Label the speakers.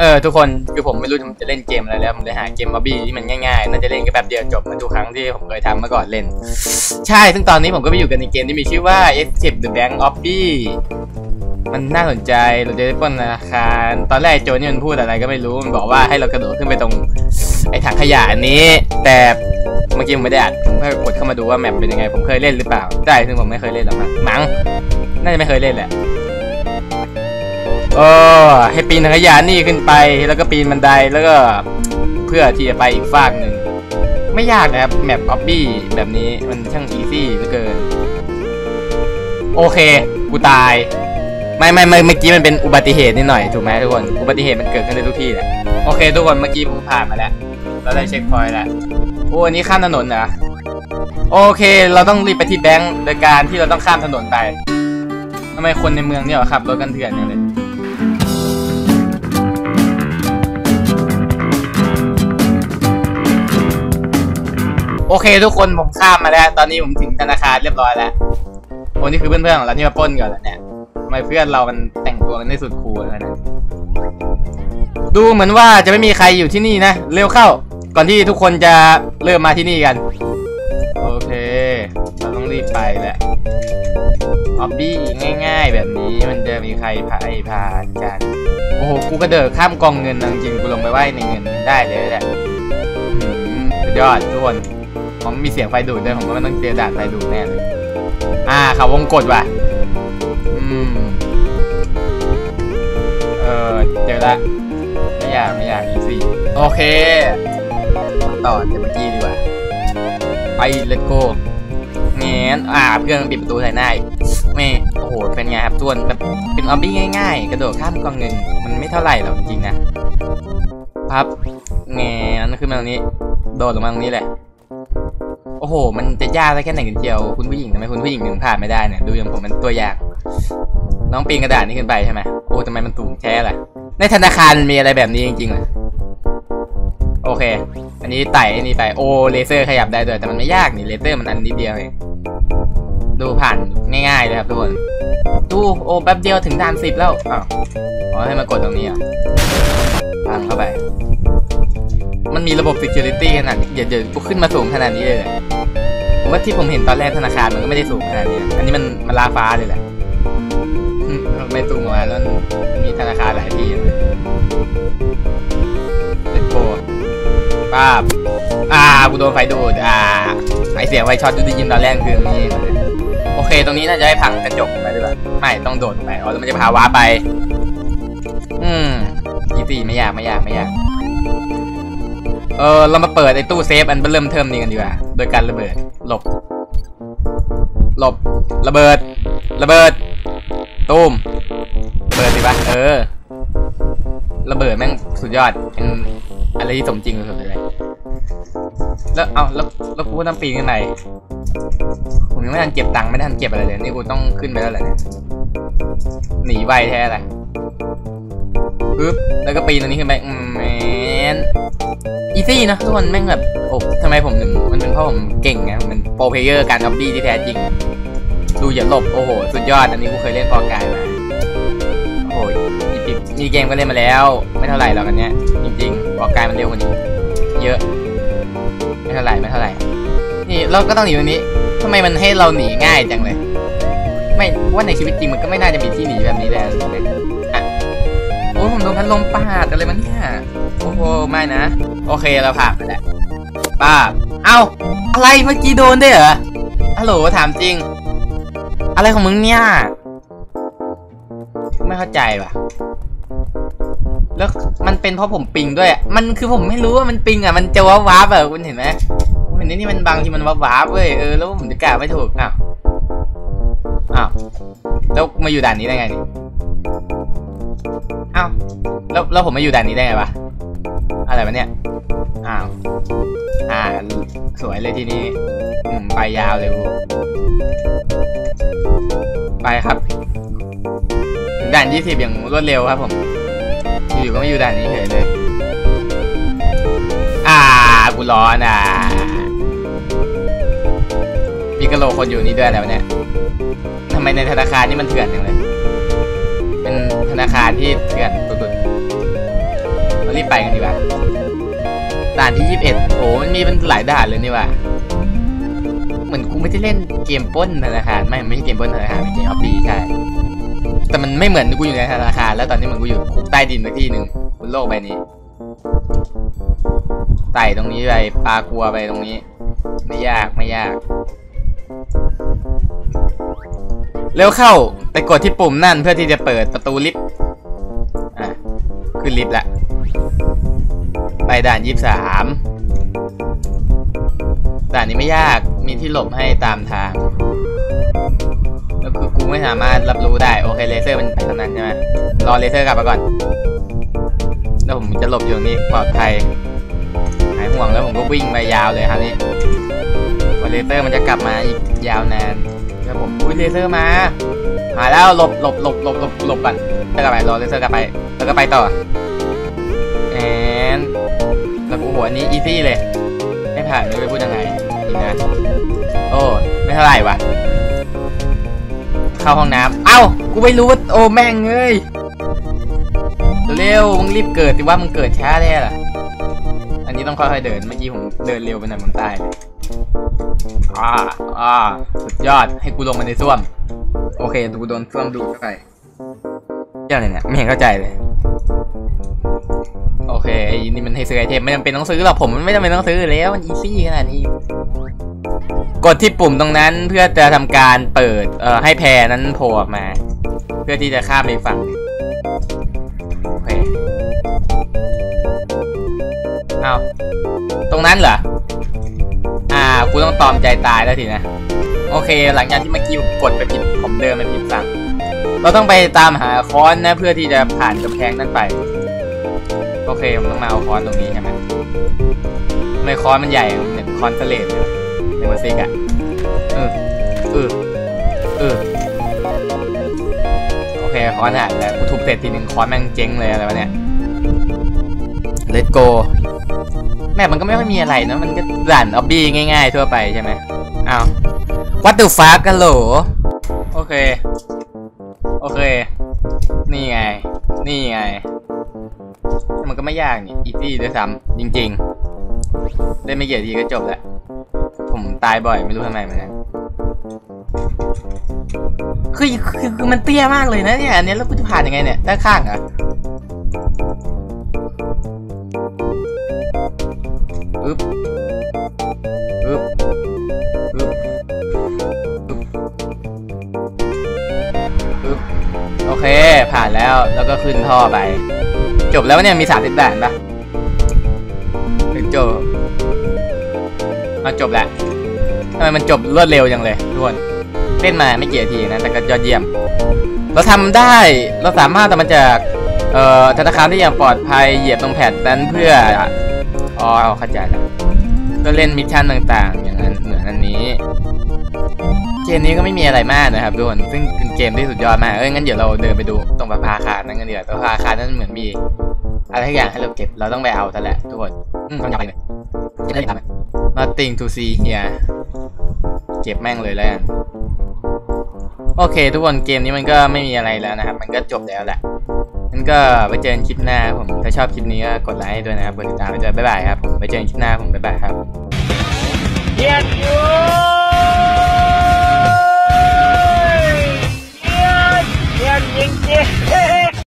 Speaker 1: เออทุกคนคือผมไม่รู้จะเล่นเกมอะไรแล้วผมเลยหาเกมมอบบี้ที่มันง่ายๆน่าจะเล่นแค่แป๊บเดียวจบเหมือนทุกครั้งที่ผมเคยทำเมื่อก่อนเล่น ใช่ซึ่งตอนนี้ผมก็ไปอยู่กันในเกมที่มีชื่อว่า Escape the Bank of B มันน่าสนใจเราจะได้ปล้นธนาคารตอนแรกโจนี่มันพูดอะไรก็ไม่รู้มันบอกว่าให้เรากระโดดขึ้นไปตรงไอ้ถังขยะอันนี้ แต่เมื่อกี้ผมไม่ได้อัดผมแค่กดเข้ามาดูว่าแมปเป็นยังไงผมเคยเล่นหรือเปล่าใช่ซึ่งผมไม่เคยเล่นหรอกมั้งมั้งน่าจะไม่เคยเล่นแหละ เออให้ปีนถังขยะนี่ขึ้นไปแล้วก็ปีนบันไดแล้วก็เพื่อที่จะไปอีกฟากหนึ่งไม่ยากนะครับ map obby แบบนี้มันช่าง easy เหลือเกิน โอเค กูตาย ไม่ไม่ไม่เมื่อกี้มันเป็นอุบัติเหตุนิดหน่อยถูกไหมทุกคน อุบัติเหตุมันเกิดขึ้นในทุกที่แหละโอเค ทุกคนเมื่อกี้ผมผ่านมาแล้วเราได้ checkpoint แล้วโอ้อันนี้ข้ามถนนเหรอโอเค เราต้องรีบไปที่แบงค์โดยการที่เราต้องข้ามถนนไปทำไมคนในเมืองเนี่ยขับรถกันเถื่อนอย่างเลย โอเคทุกคนผมข้ามมาแล้ว ตอนนี้ผมถึงธนาคารเรียบร้อยแล้วโอ้นี่คือเพื่อนๆของเราที่มาปล้นก่อนแล้วเนี่ยทำไมเพื่อนเรามันแต่งตัวกันได้สุดคูลแล้วนะดูเหมือนว่าจะไม่มีใครอยู่ที่นี่นะ เร็วเข้า ก่อนที่ทุกคนจะเริ่มมาที่นี่กัน โอเคเราต้องรีบไปแหละออบบี้ง่าย ๆ แบบนี้มันจะมีใครพายผ่านกันโอ้โหกูกระเดิดข้ามกองเงินจริงๆกูลงไปไหว้ในเงินได้เลยแหละสุดยอดทุกคน ผมมีเสียงไฟดูดด้วยผมว่ามันต้องเจอด่านไฟดูดแน่เลยอ่าเขาวงกดว่ะอืมเออเจอละไม่อยากไม่อยาก easy โอเค ต่อจากเมื่อกี้ดีกว่า ไป let's go เงี้ยอ่าเพื่อนปิดประตูใส่หน้าอีกแม่โอ้โหเป็นไงครับทวนแบบเป็น obby ง่าย ๆ กระโดดข้ามกองเงินมันไม่เท่าไหร่หรอกจริงๆนะพับเงี้ยขึ้นมาตรงนี้ โดดลงมาตรงนี้แหละ โอ้โห มันจะยากได้แค่ไหนกันเจียว คุณผู้หญิงทำไมคุณผู้หญิงถึงผ่านไม่ได้เนี่ย ดูอย่างผมมันตัวอย่างน้องปีนกระดาษนี่ขึ้นไปใช่ไหมโอ้ทำไมมันสูงแท้ล่ะ ในธนาคารมีอะไรแบบนี้จริงๆเหรอโอเค อันนี้ไต่อันนี้ไป โอ้ เลเซอร์ขยับได้ด้วย แต่มันไม่ยากนี่ เลเซอร์มันอันนิดเดียวเอง ดูผ่านง่ายๆเลยครับทุกคน ดู โอ้ แป๊บเดียวถึงด่านสิบแล้ว อ้าว อ๋อ ให้มากดตรงนี้อะพังเข้าไป มันมีระบบ security ขนาดนี้เดี๋ยวเดี๋ยวกูขึ้นมาสูงขนาดนี้เลย เมว่าที่ผมเห็นตอนแรกธนาคารมันก็ไม่ได้สูงขนาดนี้ อันนี้มันมันลาฟ้าเลยแหละไม่สูงออกมาแล้วมีธนาคารหลายที่เลยเลตโกป้าบอ่ากูโดนไฟดูด อ่า ไอเสียงไฟช็อตดูด้ยินตอนแรกคือตรงนี้โอเค ตรงนี้น่าจะให้พังกระจกไปด้วยไม่ต้องโดดไป อ๋อแล้วมันจะพาว้าไป อืมอีซี่ไม่ยากไม่ยากไม่ยาก เออเรามาเปิดไอ้ตู้เซฟอันเริ่มเทิมนี้กันดีกว่า โดยการระเบิด หลบ หลบ ระเบิด ระเบิด ตูมระเบิดดีปะเออ ระเบิดแม่งสุดยอด เป็นอะไรที่สมจริงสุดเลย แล้ว เอาแล้ว แล้วกูต้องปีนขึ้นไปผมยังไม่ทันเก็บตังค์ไม่ทันเก็บอะไรเลย นี่กูต้องขึ้นไปแล้วเหรอเนี่ย หนีไวแท้เลยปึ๊บ แล้วก็ปีนตรงนี้ขึ้นไป อืม man easy นะทุกคนแม่งแบบโอ้ทำไมผมถึงมันเป็นเพราะผมเก่งไงผมเป็น pro player การ obby ที่แท้จริง ดูอย่าหลบ โอ้โห สุดยอด อันนี้กูเคยเล่น Fall Guys มา โอ้โหมีมีเกมก็เล่นมาแล้ว ไม่เท่าไหร่หรอกอันเนี้ย จริงๆ Fall Guys มันเร็วกว่านี้ เยอะ ไม่เท่าไหร่ไม่เท่าไหร่ นี่เราก็ต้องหนีตรงนี้ทำไมมันให้เราหนีง่ายจังเลย ไม่ว่าในชีวิตจริงมันก็ไม่น่าจะมีที่หนีแบบนี้แล้ว โอ้ผมโดนพัดลมปาดอะไรมาเนี่ยโอ้โหไม่นะ โอเคเราผ่านไปแล้วป้าเอ้าอะไรเมื่อกี้โดนได้เหรอฮัลโหลถามจริง อะไรของมึงเนี่ย ไม่เข้าใจว่ะ แล้วมันเป็นเพราะผมปิงด้วย มันคือผมไม่รู้ว่ามันปิงอะ มันจะว้าวาบแบบคุณเห็นไหมเห็นนี่มันบางที่มันว้าวาบเว้ยเออแล้วผมจะกล่าไม่ถูกอ้าวอ้าวแล้วมาอยู่ด่านนี้ได้ไงนี่ อ้าวแล้วแล้วผมมาอยู่ด่านนี้ได้ไงวะอะไรวะเนี่ยอ้าวอ่าสวยเลยทีนี้อืมไปยาวเลยกูไปครับด่านยี่สิบอย่างรวดเร็วครับผมอยู่ก็ไม่อยู่ด่านนี้เฉยเลยอ่ากูร้อนอะมีกระโหลกคนอยู่นี่ด้วยแล้วเนี่ยทำไมในธนาคารนี่มันเถื่อนจังเลย ธนาคารที่เถื่อนสุดๆไปกันดีกว่าด่านที่ยี่สิบเอ็ดโอ้มันมีเป็นหลายด่านเลยนี่ว่ะเหมือนกูไม่ได้เล่นเกมป้นธนาคารไม่ไม่ใช่เกมป้นธนาคารเป็นเกมออฟบี้ใช่แต่มันไม่เหมือนกูอยู่ในธนาคารแล้วตอนนี้เหมือนกูอยู่คุกใต้ดินไปที่หนึ่งบนโลกใบนี้ไต่ตรงนี้ไปปลากลัวไปตรงนี้ ไม่ยากไม่ยาก เร็วเข้าไปกดที่ปุ่มนั่นเพื่อที่จะเปิดประตูลิฟต์อะขึ้นลิฟต์ละไปด่านยี่สามด่านนี้ไม่ยากมีที่หลบให้ตามทางแล้วคือกูไม่สามารถรับรู้ได้โอเคเลเซอร์มันไปทางนั้นใช่ไหมรอเลเซอร์กลับมาก่อน แล้วผมจะหลบอยู่ตรงนี้ปลอดภัยหายห่วงแล้วผมก็วิ่งไปยาวเลยครับนี่ เลเซอร์มันจะกลับมาอีกยาวนานแล้วผมอุ้ยเลเซอร์มามาแล้วหลบหลบหลบหลบหลบหลบก่อนเลเซอร์กลับไปรอเลเซอร์กลับไปแล้วก็ไปต่อแอนแล้วกูหัวอันนี้ easy เลย ไม่ผ่านไม่รู้จะพูดยังไงจริงนะโอ้ไม่เท่าไหร่วะเข้าห้องน้ำเอ้ากูไม่รู้ว่าโอ้แม่งเอ้ยเร็วมึงรีบเกิดดิว่ามึงเกิดช้าแน่ล่ะ อันนี้ต้องค่อยๆเดินเมื่อกี้ผมเดินเร็วไปหน่อยผมตายเลย อ่าอ่าสุดยอดให้กูลงมาในส้วม โอเคดูโดนส้วมดูดเข้าไปเจ้าอะไรเนี่ยไม่เห็นเข้าใจเลย โอเคไอ้นี่มันให้ซื้อไอเทมไม่จำเป็นต้องซื้อหรอกผมมันไม่จำเป็นต้องซื้อแล้วมัน easy ขนาดนี้ กดที่ปุ่มตรงนั้นเพื่อจะทำการเปิดเอ่อให้แพรนั้นโผล่ออกมา เพื่อที่จะข้ามไปฝั่งโอเคเอาตรงนั้นเหรอ กูต้องตอมใจตายแล้วทีนะ โอเค หลังจากที่เมื่อกี้ผมกดไปผิดผมเดินไปผิดฝั่ง เราต้องไปตามหาค้อนนะเพื่อที่จะผ่านกำแพงนั้นไป โอเคผมต้องมาเอาค้อนตรงนี้ใช่ไหมไม่ค้อนมันใหญ่เหมือนค้อนเสลดเลยในเวอร์ซิกอะเออเออเออโอเคค้อนหายแล้วกูทุบเสร็จทีหนึ่งค้อนแม่งเจ๊งเลยอะไรวะเนี่ย Let's go แม่มันก็ไม่ค่อยมีอะไรนะมันก็ด่านออบบี้ง่าย ๆ ทั่วไปใช่ไหมอ้าววัตถุฟ้ากันโหลโอเค โอเค นี่ไง นี่ไง มันก็ไม่ยากนี่อีซี่ด้วยซ้ำจริงๆ ได้ไม่เกี่ทีก็จบแล้ว ผมตายบ่อยไม่รู้ทำไมเหมือนกันคือคือคือมันเตี้ยมากเลยนะเนี่ยอันนี้แล้วกูจะผ่านยังไงเนี่ยด้านข้างอะ อึ๊บอึ๊บอึ๊บอึ๊บอึ๊บโอเค ผ่านแล้วแล้วก็ขึ้นท่อไป จบแล้วเนี่ยมีสามสิบด่านปะถึงจบมาจบแล้วทำไมมันจบรวดเร็วจังเลยทุกคนเล่นมาไม่กี่นาทีนะ แต่ก็ยอดเยี่ยม เราทำได้เราสามารถทำมาจากเอ่อธนาคารที่อย่างปลอดภัยเหยียบตรงแพดนั้นเพื่อ อ๋อเข้าใจแล้วก็เล่นมิชชั่นต่างๆ อย่างนั้นเหมือนอันนี้ เกมนี้ก็ไม่มีอะไรมากนะครับทุกคนซึ่งเป็นเกมที่สุดยอดมากเอ้ยงั้นเดี๋ยวเราเดินไปดูตรงประภาคารนั่นกันเดี๋ยวประภาคารนั้นเหมือนมีอะไรทุกอย่างให้เราเก็บเราต้องไปเอาซะแหละทุกคนอืมต้องไปเลยจะได้ทำไหม nothing to see here เก็บแม่งเลยแล้วกันโอเค ทุกคนเกมนี้มันก็ไม่มีอะไรแล้วนะครับ มันก็จบแล้วแหละ งั้นก็ไปเจอกันคลิปหน้าผม ถ้าชอบคลิปนี้ก็กดไลค์ด้วยนะครับกดติดตามไปด้วยบ๊ายบายครับผมไปเจอกันคลิปหน้าผมบ๊ายบายครับ
Speaker 2: เฮียนอยู่เฮียนเฮียนจริงๆ